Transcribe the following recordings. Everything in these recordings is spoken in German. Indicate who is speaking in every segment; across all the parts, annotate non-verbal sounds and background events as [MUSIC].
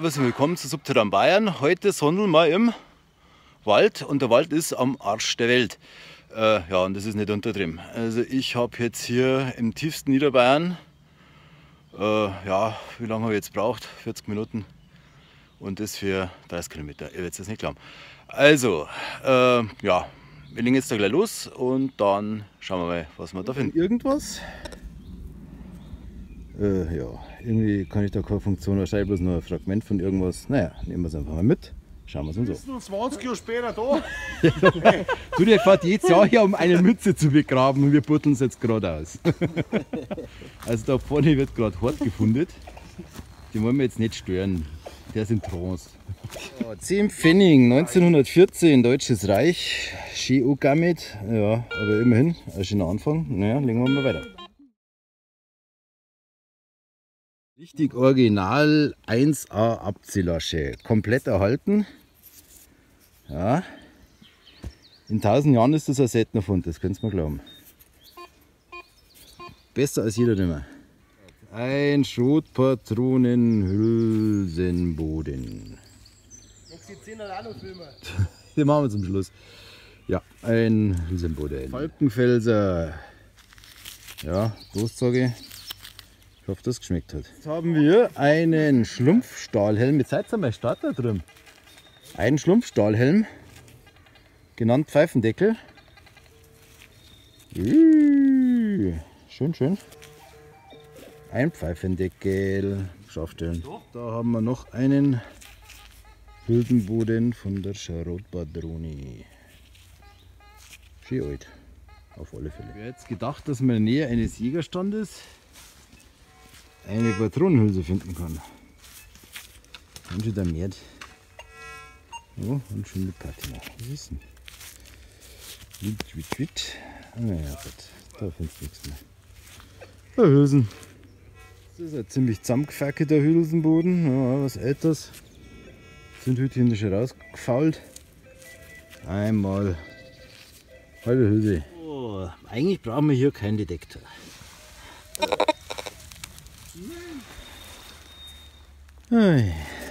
Speaker 1: Also willkommen zu Subterran Bayern. Heute sondeln wir im Wald und der Wald ist am Arsch der Welt. Äh, ja, und das ist nicht untertrieben. Also ich habe jetzt hier im tiefsten Niederbayern, äh, ja, wie lange habe ich jetzt braucht? 40 Minuten. Und das für 30 Kilometer. Ihr werdet es nicht glauben. Also, äh, ja, wir legen jetzt da gleich los und dann schauen wir mal, was wir da finden. Irgendwas? Äh, ja, irgendwie kann ich da keine Funktion wahrscheinlich bloß nur ein Fragment von irgendwas. Naja, nehmen wir es einfach mal mit. Schauen wir es uns
Speaker 2: an. 20 Jahre später da. [LAUGHS]
Speaker 1: du, der fährt jedes Jahr hier, um eine Mütze zu begraben und wir buddeln es jetzt gerade aus. [LAUGHS] also da vorne wird gerade hart gefunden. Den wollen wir jetzt nicht stören. Der ist in Trance. 10 Pfennig, 1914, Deutsches Reich. Schön damit. Ja, aber immerhin, ein schöner Anfang. Naja, legen wir mal weiter. Richtig original 1A Abziehlasche. Komplett erhalten. Ja. In 1000 Jahren ist das ein seltener Fund, das könnt ihr mir glauben. Besser als jeder nimmer. Ein Schrotpatronenhülsenboden.
Speaker 2: Magst [LAUGHS] du die 10 auch noch filmen?
Speaker 1: Den machen wir zum Schluss. Ja, ein Hülsenboden. Falkenfelser. Ja, Großzeuge. Ich hoffe, das geschmeckt hat. Jetzt haben wir einen Schlumpfstahlhelm. Jetzt seid ihr mal Starter drin. Einen Schlumpfstahlhelm, genannt Pfeifendeckel. Schön, schön. Ein Pfeifendeckel. Schafstellen. Da haben wir noch einen Hülsenboden von der Scharotpadroni. Schön alt. Auf alle Fälle. Ich hätte jetzt gedacht, dass man in der Nähe eines Jägerstandes eine Patronenhülse finden kann. Und wieder mehr. Oh, und schon eine Patina. Was ist denn? Wit, wit, wit. Ah ja, gut. Da findest du nichts mehr. Der Hülsen. Das ist ein ziemlich zusammengefackelter Hülsenboden. Ja, was älteres. Sind heute schon rausgefault. Einmal halbe Hülse. Oh, eigentlich brauchen wir hier keinen Detektor.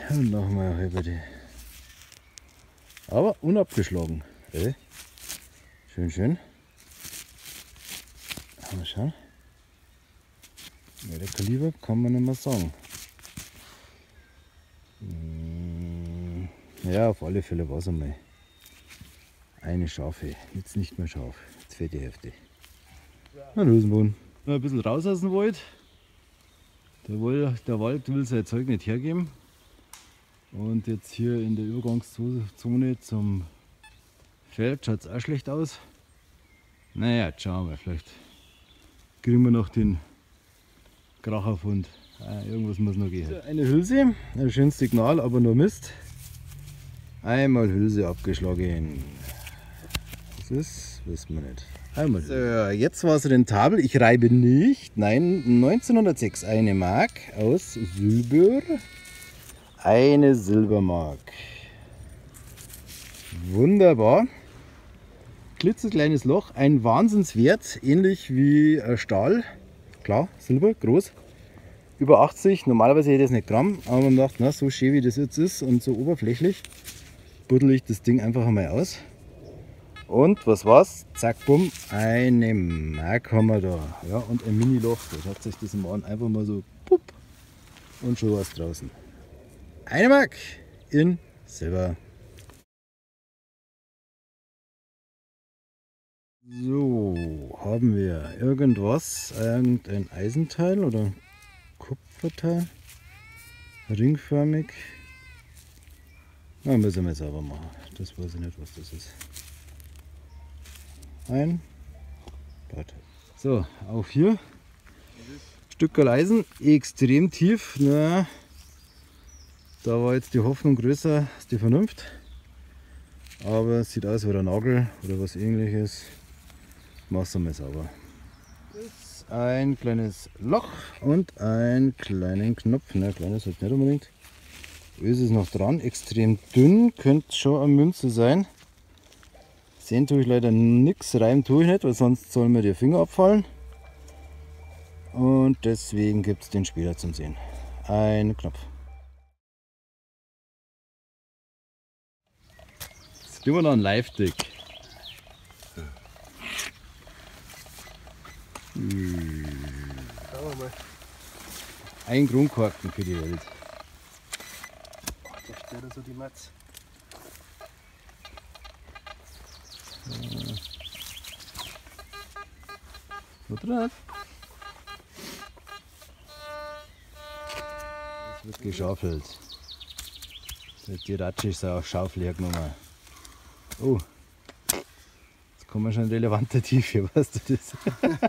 Speaker 1: Und nochmal halber die. Aber unabgeschlagen. Äh? Schön, schön. Mal schauen. Ja, der Kaliber kann man nicht mehr sagen. Hm, ja, auf alle Fälle war es einmal eine Schafe. Jetzt nicht mehr scharf. Jetzt fehlt die Hälfte. Na, Rosenboden. Ein bisschen raus aus dem Wald. Der, Wald, der Wald will sein Zeug nicht hergeben. Und jetzt hier in der Übergangszone zum Feld schaut es auch schlecht aus. Naja, jetzt schauen wir, vielleicht kriegen wir noch den Kracherfund. Ah, irgendwas muss noch gehen. Eine Hülse, ein schönes Signal, aber nur Mist. Einmal Hülse abgeschlagen. Was ist, wissen wir nicht. Einmal. So, jetzt war es rentabel. Ich reibe nicht. Nein, 1906 eine Mark aus Silber. Eine Silbermark. Wunderbar. Klitzekleines Loch, ein Wahnsinnswert, ähnlich wie Stahl. Klar, Silber, groß. Über 80, normalerweise hätte ich das nicht Gramm, aber man dachte, na, so schön wie das jetzt ist und so oberflächlich, buddel ich das Ding einfach einmal aus. Und was war's? Zack, bumm, eine Mark haben wir da. Ja, und ein Mini-Loch. Das hat sich das Mann einfach mal so pup und schon was draußen. Eine Mark in Silber. So, haben wir irgendwas, irgendein Eisenteil oder Kupferteil, ringförmig. Na, müssen wir sauber machen. Das weiß ich nicht, was das ist ein Blatt. So, auch hier Stück Eisen, extrem tief. Na, da war jetzt die Hoffnung größer als die Vernunft. Aber es sieht aus wie ein Nagel oder was ähnliches. Mach's einmal sauber. Ein kleines Loch und einen kleinen Knopf. Ne, kleines halt nicht unbedingt. Ist noch dran, extrem dünn, könnte schon eine Münze sein. Sehen tue ich leider nichts, reiben tue ich nicht, weil sonst soll mir der Finger abfallen. Und deswegen gibt es den Spieler zum Sehen. Ein Knopf. Jetzt kriegen wir noch einen Live-Dick.
Speaker 2: Hm.
Speaker 1: Ein Grundkorken für die Welt.
Speaker 2: Ach, der stört so also die Matz.
Speaker 1: Oder nicht? Es wird geschaufelt. Die Ratsche ist auch Schaufel hergenommen. Oh, jetzt kommen wir schon in relevante Tiefe, [LAUGHS] weißt du das? [LAUGHS]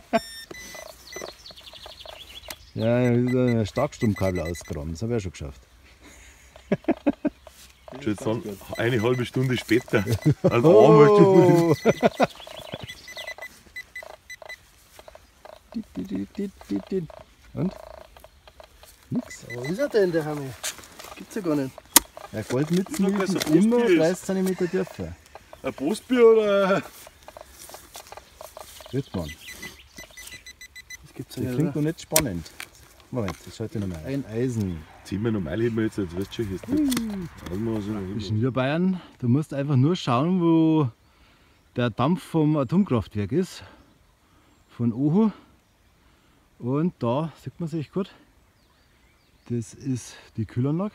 Speaker 1: ja, ich habe ein Starkstromkabel ausgegraben, das habe ich auch schon geschafft.
Speaker 3: Ich würde sagen, eine halbe Stunde später. Also einmal Stunde.
Speaker 1: Und? Nix.
Speaker 2: Aber wo ist er denn, der Hammer? Gibt's ja gar nicht.
Speaker 1: Ja, Goldmützen liegen immer
Speaker 3: Brustbier
Speaker 1: 30 cm Dürfe.
Speaker 3: Ein Postbier oder?
Speaker 1: Wittmann.
Speaker 2: Das gibt's ja
Speaker 1: Das
Speaker 2: nicht.
Speaker 1: klingt
Speaker 2: Oder?
Speaker 1: noch nicht spannend. Moment, das schalte ich nochmal ein. Eisen.
Speaker 3: Ziehen normal hätten wir jetzt, jetzt weißt du schon, hier ist. Also,
Speaker 1: In Niederbayern, du musst einfach nur schauen, wo der Dampf vom Atomkraftwerk ist. Von Ohu. Und da sieht man es echt gut. Das ist die Kühlanlage.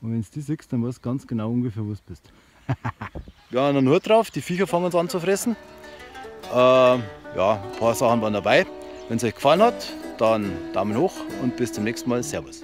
Speaker 1: Und wenn du die siehst, dann weißt du ganz genau ungefähr, wo du bist. [LAUGHS] Wir haben einen Hut drauf, die Viecher fangen uns an zu fressen. Ähm, ja, ein paar Sachen waren dabei. Wenn es euch gefallen hat, dann Daumen hoch und bis zum nächsten Mal. Servus.